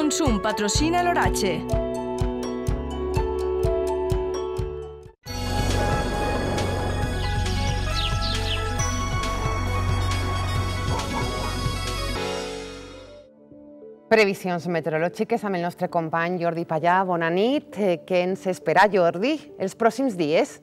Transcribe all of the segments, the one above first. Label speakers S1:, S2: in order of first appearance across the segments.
S1: Consum patrocina l'oratge.
S2: Previsions meteorològiques amb el nostre company Jordi Pallà. Bona nit. Eh, Què ens espera, Jordi, els pròxims dies?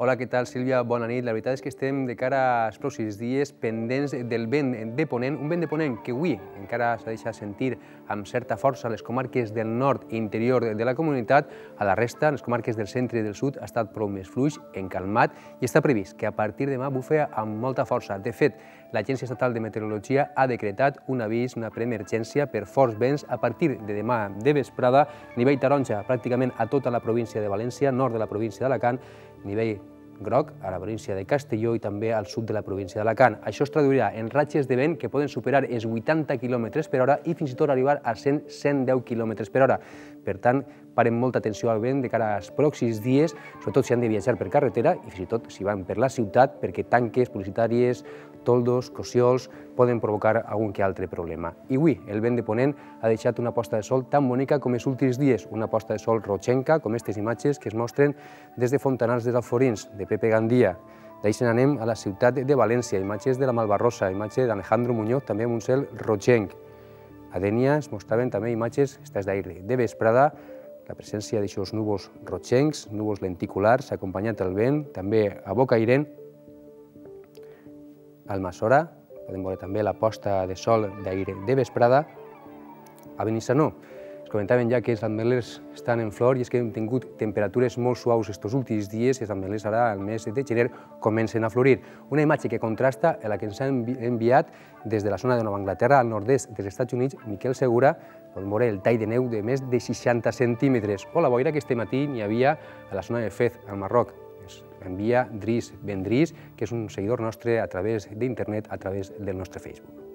S3: Hola, què tal, Sílvia? Bona nit. La veritat és que estem de cara als pròxims dies pendents del vent de ponent, un vent de ponent que avui encara s'ha deixat sentir amb certa força a les comarques del nord i interior de la comunitat. A la resta, en les comarques del centre i del sud, ha estat prou més fluix, encalmat, i està previst que a partir de demà bufe amb molta força. De fet, l'Agència Estatal de Meteorologia ha decretat un avís, una preemergència per forts vents a partir de demà de vesprada, nivell taronja pràcticament a tota la província de València, nord de la província d'Alacant, nivell groc a la província de Castelló i també al sud de la província d'Alacant. Això es traduirà en ratxes de vent que poden superar els 80 km per hora i fins i tot arribar a 100-110 km per hora. Per tant, parem molta atenció al vent de cara als pròxims dies, sobretot si han de viatjar per carretera i fins i tot si van per la ciutat, perquè tanques publicitàries, toldos, cossiols, poden provocar algun que altre problema. I avui el vent de ponent ha deixat una posta de sol tan bonica com els últims dies, una posta de sol rotxenca, com aquestes imatges que es mostren des de Fontanals dels Alforins, de Pepe Gandia. D'ahir anem a la ciutat de València, imatges de la Malvarrosa, imatge d'Alejandro Muñoz, també amb un cel rotxenc. A Dènia es mostraven també imatges, estas d'ahir, de vesprada, la presència d'aixòs núvols rotxencs, núvols lenticulars, acompanyat del vent, també a Bocairent, al Massora, podem veure també la posta de sol d'aire de vesprada, a Benissanó. Es comentaven ja que els ametlers estan en flor i és que hem tingut temperatures molt suaus estos últims dies i els ametlers ara al mes de gener comencen a florir. Una imatge que contrasta a la que ens ha enviat des de la zona de Nova Anglaterra al nord-est dels Estats Units, Miquel Segura, podem veure el tall de neu de més de 60 centímetres, o la boira que este matí n'hi havia a la zona de Fez, al Marroc. Ens envia Dris Bendris, que és un seguidor nostre a través d'internet, a través del nostre Facebook.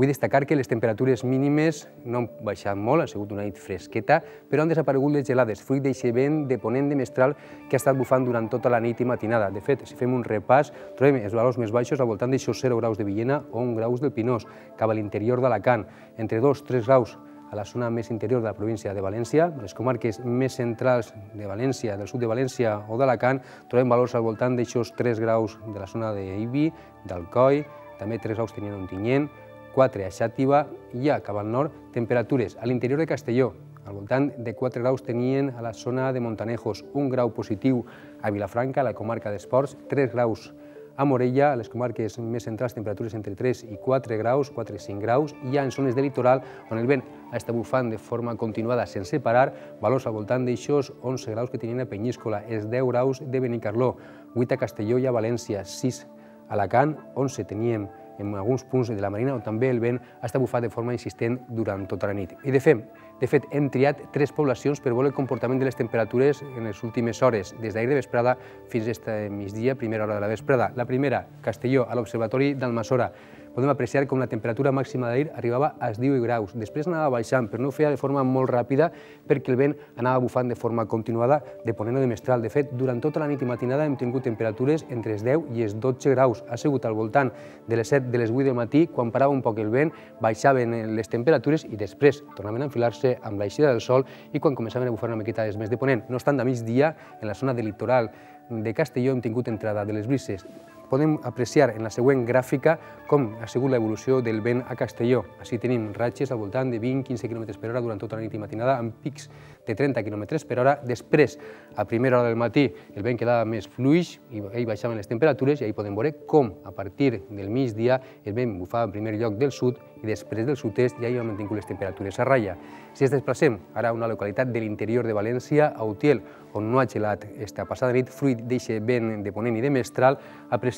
S3: Vull destacar que les temperatures mínimes no han baixat molt, ha sigut una nit fresqueta, però han desaparegut les gelades, fruit d'aquest vent de ponent de mestral que ha estat bufant durant tota la nit i matinada. De fet, si fem un repàs, trobem els valors més baixos al voltant d'aixòs 0 graus de Villena o 1 graus del Pinós, cap a l'interior d'Alacant, entre 2-3 graus a la zona més interior de la província de València, les comarques més centrals de València, del sud de València o d'Alacant, trobem valors al voltant d'aixòs 3 graus de la zona d'Ibi, d'Alcoi, també 3 graus tenien un tinyent, 4 a Xàtiva i ja cap al nord temperatures a l'interior de Castelló, al voltant de 4 graus tenien a la zona de Montanejos, un grau positiu a Vilafranca, a la comarca d'Esports, 3 graus a Morella, a les comarques més centrals, temperatures entre 3 i 4 graus, 4 i 5 graus, i ja en zones de litoral on el vent està bufant de forma continuada sense parar, valors al voltant d'aixòs 11 graus que tenien a Penyíscola, els 10 graus de Benicarló, 8 a Castelló i a València, 6 a Alacant, 11 teníem en alguns punts de la Marina on també el vent està bufat de forma insistent durant tota la nit. I de fet, de fet, hem triat tres poblacions per veure el comportament de les temperatures en les últimes hores, des d'ahir de vesprada fins a este migdia, primera hora de la vesprada. La primera, Castelló, a l'Observatori d'Almassora podem apreciar com la temperatura màxima d'ahir arribava als 10 graus. Després anava baixant, però no ho feia de forma molt ràpida perquè el vent anava bufant de forma continuada de ponent o de mestral. De fet, durant tota la nit i matinada hem tingut temperatures entre els 10 i els 12 graus. Ha sigut al voltant de les 7 de les 8 del matí, quan parava un poc el vent, baixaven les temperatures i després tornaven a enfilar-se amb l'aixida del sol i quan començaven a bufar una miqueta més de ponent. No obstant, a migdia, en la zona de litoral de Castelló hem tingut entrada de les brises podem apreciar en la següent gràfica com ha sigut l'evolució del vent a Castelló. Així tenim ratxes al voltant de 20-15 km per hora durant tota la nit i matinada, amb pics de 30 km per hora. Després, a primera hora del matí, el vent quedava més fluix i ahir baixaven les temperatures i ahir podem veure com, a partir del migdia, el vent bufava en primer lloc del sud i després del sud-est ja hi ha mantingut les temperatures a ratlla. Si ens desplacem ara a una localitat de l'interior de València, a Utiel, on no ha gelat esta passada nit, fruit d'aquest vent de ponent i de mestral,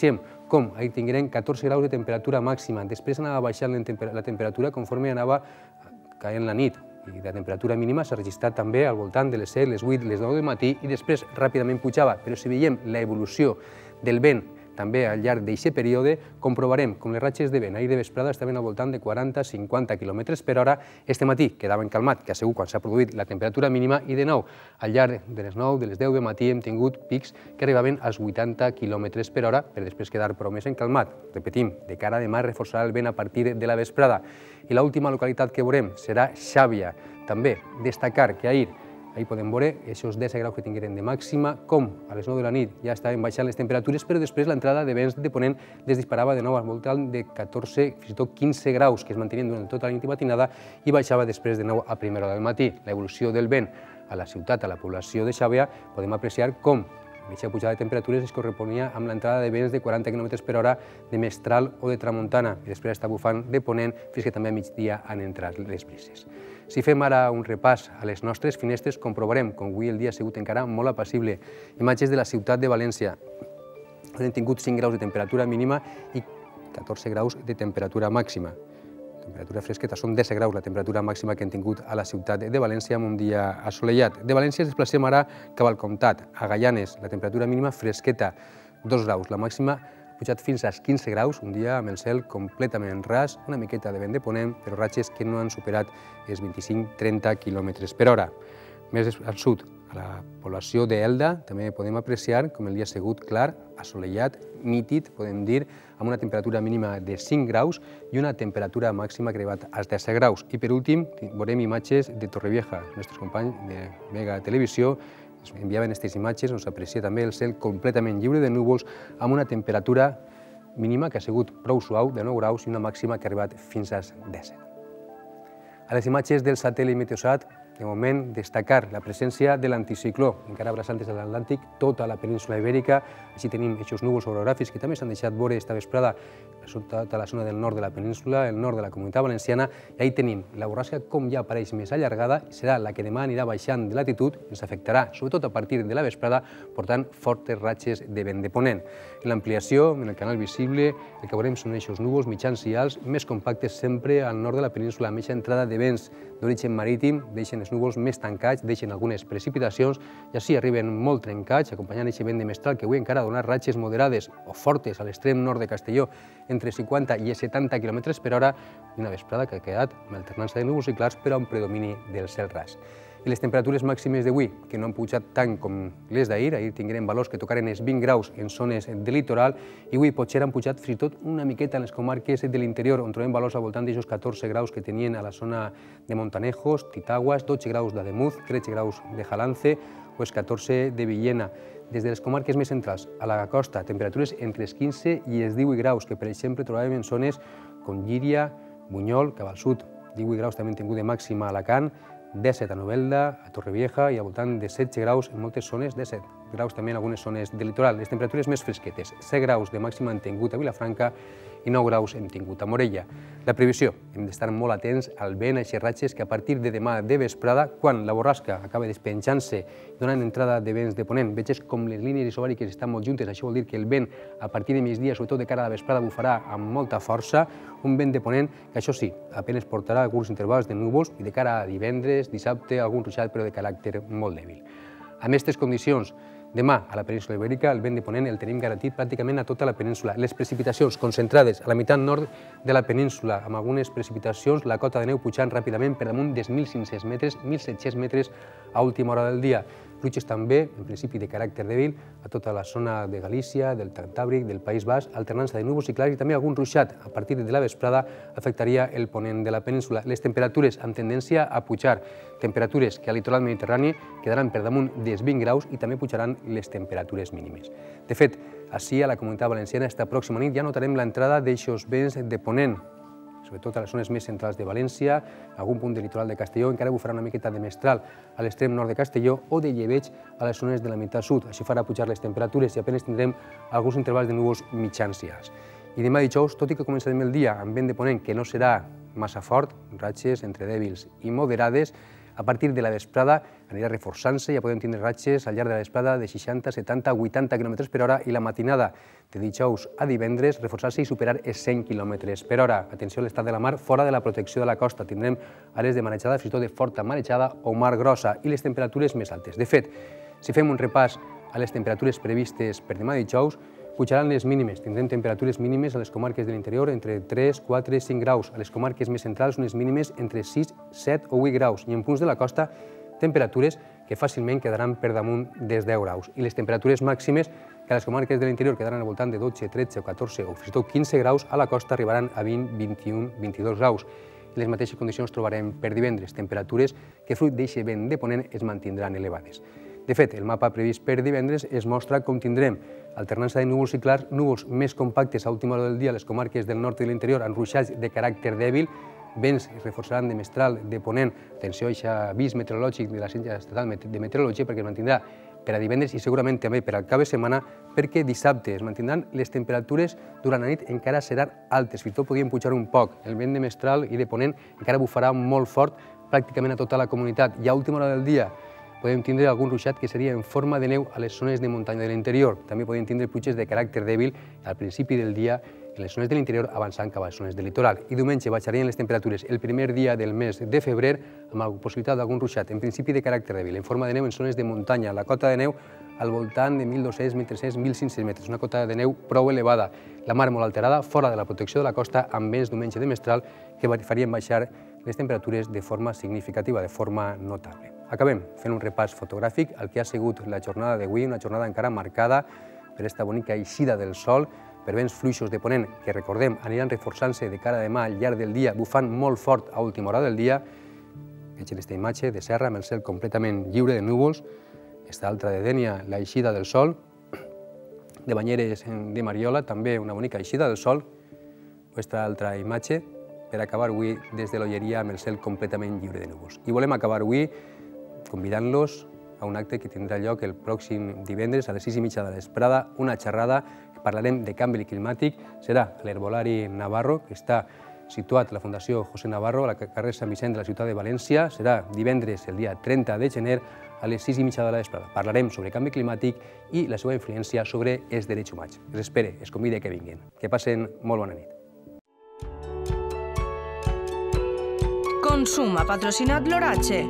S3: apreciem com ahir tingueren 14 graus de temperatura màxima. Després anava baixant la temperatura conforme anava caient la nit i la temperatura mínima s'ha registrat també al voltant de les 7, les 8, les 9 del matí i després ràpidament pujava. Però si veiem l'evolució del vent també al llarg d'aquest període comprovarem com les ratxes de vent ahir de vesprada estaven al voltant de 40-50 km per hora. Este matí quedaven calmat, que ha quan s'ha produït la temperatura mínima, i de nou, al llarg de les 9, de les 10 de matí, hem tingut pics que arribaven als 80 km per hora, per després quedar promès en calmat. Repetim, de cara a demà reforçarà el vent a partir de la vesprada. I l'última localitat que veurem serà Xàbia. També destacar que ahir Ahí podem veure aquests 10 graus que tingueren de màxima, com a les 9 de la nit ja estaven baixant les temperatures, però després l'entrada de vents de ponent les disparava de nou al voltant de 14, fins i tot 15 graus, que es mantenien durant tota la nit i matinada, i baixava després de nou a primera hora del matí. L'evolució del vent a la ciutat, a la població de Xàbia, podem apreciar com Aquesta pujada de temperatures es corresponia amb l'entrada de vents de 40 km per hora de mestral o de tramuntana, i després està bufant de ponent fins que també a migdia han entrat les brises. Si fem ara un repàs a les nostres finestres, comprovarem com avui el dia ha sigut encara molt apassible. Imatges de la ciutat de València, hem tingut 5 graus de temperatura mínima i 14 graus de temperatura màxima temperatura fresqueta, són 10 graus la temperatura màxima que hem tingut a la ciutat de València amb un dia assolellat. De València ens desplacem ara cap al Comtat, a Gaianes, la temperatura mínima fresqueta, 2 graus, la màxima pujat fins als 15 graus, un dia amb el cel completament ras, una miqueta de vent de ponent, però ratxes que no han superat els 25-30 km per hora. Més al sud, a la població d'Elda, també podem apreciar com el dia ha sigut clar, assolellat, nítid, podem dir, amb una temperatura mínima de 5 graus i una temperatura màxima que ha arribat als 10 graus. I per últim, veurem imatges de Torrevieja. Els nostres companys de Mega Televisió ens enviaven aquestes imatges on s'aprecia també el cel completament lliure de núvols amb una temperatura mínima que ha sigut prou suau, de 9 graus, i una màxima que ha arribat fins als 17. A les imatges del satèl·lit Meteosat de moment, destacar la presència de l'anticicló, encara abraçant des de l'Atlàntic tota la península ibèrica. Així tenim aquests núvols orogràfics que també s'han deixat veure esta vesprada a tota la zona del nord de la península, el nord de la comunitat valenciana, i ahí tenim la borrasca com ja apareix més allargada, serà la que demà anirà baixant de latitud, ens afectarà sobretot a partir de la vesprada, portant fortes ratxes de vent de ponent. En l'ampliació, en el canal visible, el que veurem són aquests núvols mitjans i alts, més compactes sempre al nord de la península, amb aquesta entrada de vents d'origen marítim, deixen els núvols més tancats, deixen algunes precipitacions i així arriben molt trencats, acompanyant aquest vent de mestral que avui encara donat ratxes moderades o fortes a l'extrem nord de Castelló entre 50 i 70 km per hora i una vesprada que ha quedat amb alternança de núvols i clars però amb predomini del cel ras i les temperatures màximes d'avui, que no han pujat tant com les d'ahir, ahir tingueren valors que tocaren els 20 graus en zones de litoral, i avui potser han pujat fins tot una miqueta en les comarques de l'interior, on trobem valors al voltant d'aquests 14 graus que tenien a la zona de Montanejos, Titaguas, 12 graus d'Ademuz, 13 graus de Jalance o els 14 de Villena. Des de les comarques més centrals a la costa, temperatures entre els 15 i els 18 graus, que per exemple trobàvem en zones com Llíria, Bunyol, cap al sud, 18 graus també hem tingut de màxima a Alacant, 17 a Novelda, a Torrevieja i al voltant de 16 graus en moltes zones, 17 graus també en algunes zones del litoral. Les temperatures més fresquetes, 7 graus de màxima han a Vilafranca i 9 graus hem tingut a Morella. La previsió, hem d'estar molt atents al vent, a xerratges que a partir de demà de vesprada, quan la borrasca acaba despenjant-se donant entrada de vents de ponent, veig com les línies isobàriques estan molt juntes, això vol dir que el vent a partir de migdia, sobretot de cara a la vesprada, bufarà amb molta força, un vent de ponent que això sí, apenes portarà alguns intervals de núvols i de cara a divendres, dissabte, algun ruixat però de caràcter molt dèbil. Amb aquestes condicions, Demà, a la península ibèrica, el vent de ponent el tenim garantit pràcticament a tota la península. Les precipitacions concentrades a la meitat nord de la península, amb algunes precipitacions, la cota de neu pujant ràpidament per damunt dels 1.500 metres, 1.700 metres a última hora del dia. Pluges també, en principi de caràcter dèbil, a tota la zona de Galícia, del Cantàbric, del País Basc, alternança de núvols i clars i també algun ruixat. A partir de la vesprada afectaria el ponent de la península. Les temperatures amb tendència a pujar, temperatures que al litoral mediterrani quedaran per damunt dels 20 graus i també pujaran les temperatures mínimes. De fet, així a la Comunitat Valenciana esta pròxima nit ja notarem l'entrada d'eixos vents de ponent, sobretot a les zones més centrals de València, algun punt de litoral de Castelló, encara bufarà una miqueta de mestral a l'extrem nord de Castelló o de lleveig a les zones de la meitat sud. Això farà pujar les temperatures i apenas tindrem alguns intervals de núvols mitjans i alts. I demà dijous, tot i que començarem el dia amb vent de ponent que no serà massa fort, ratxes entre dèbils i moderades, a partir de la vesprada anirà reforçant-se, ja podem tindre ratxes al llarg de la vesprada de 60, 70, 80 km per hora i la matinada de dijous a divendres reforçar-se i superar els 100 km per hora. Atenció a l'estat de la mar fora de la protecció de la costa. Tindrem àrees de marejada, fins i tot de forta marejada o mar grossa i les temperatures més altes. De fet, si fem un repàs a les temperatures previstes per demà dijous, Pujaran les mínimes, tindrem temperatures mínimes a les comarques de l'interior entre 3, 4 i 5 graus, a les comarques més centrals unes mínimes entre 6, 7 o 8 graus i en punts de la costa temperatures que fàcilment quedaran per damunt dels 10 graus i les temperatures màximes que a les comarques de l'interior quedaran al voltant de 12, 13 o 14 o fins i tot 15 graus, a la costa arribaran a 20, 21, 22 graus. I les mateixes condicions trobarem per divendres, temperatures que fruit d'eixe vent de ponent es mantindran elevades. De fet, el mapa previst per divendres es mostra com tindrem alternança de núvols i clars, núvols més compactes a última hora del dia a les comarques del nord i de l'interior, enruixats de caràcter dèbil, vents reforçaran de mestral, de ponent, atenció a aquest avís meteorològic de l'Agència Estatal de Meteorologia perquè es mantindrà per a divendres i segurament també per al cap de setmana perquè dissabte es mantindran les temperatures durant la nit encara seran altes, fins i tot podien pujar un poc. El vent de mestral i de ponent encara bufarà molt fort pràcticament a tota la comunitat. I a última hora del dia podem tindre algun ruixat que seria en forma de neu a les zones de muntanya de l'interior. També podem tindre pluges de caràcter dèbil al principi del dia en les zones de l'interior avançant cap a les zones de litoral. I diumenge baixarien les temperatures el primer dia del mes de febrer amb la possibilitat d'algun ruixat, en principi de caràcter dèbil, en forma de neu en zones de muntanya. La cota de neu al voltant de 1.200, 1.300, 1.500 metres, una cota de neu prou elevada. La mar molt alterada, fora de la protecció de la costa, amb vents diumenge de mestral que farien baixar les temperatures de forma significativa, de forma notable. Acabem fent un repàs fotogràfic al que ha sigut la jornada d'avui, una jornada encara marcada per aquesta bonica eixida del sol, per vents fluixos de ponent que, recordem, aniran reforçant-se de cara a demà al llarg del dia, bufant molt fort a última hora del dia. Veig aquesta imatge de serra amb el cel completament lliure de núvols. Aquesta altra de Dènia, la eixida del sol. De Banyeres de Mariola, també una bonica eixida del sol. Aquesta altra imatge per acabar avui des de l'olleria amb el cel completament lliure de núvols. I volem acabar avui convidant-los a un acte que tindrà lloc el pròxim divendres a les 6 i mitja de l'esprada, una xerrada que parlarem de canvi climàtic, serà l'Herbolari Navarro, que està situat a la Fundació José Navarro, a la carrer Sant Vicent de la ciutat de València. Serà divendres, el dia 30 de gener, a les 6 i mitja de la. Parlarem sobre canvi climàtic i la seva influència sobre els drets humans. Es espere, es convida que vinguin. Que passen molt bona nit.
S1: Consum ha patrocinat l'oratge.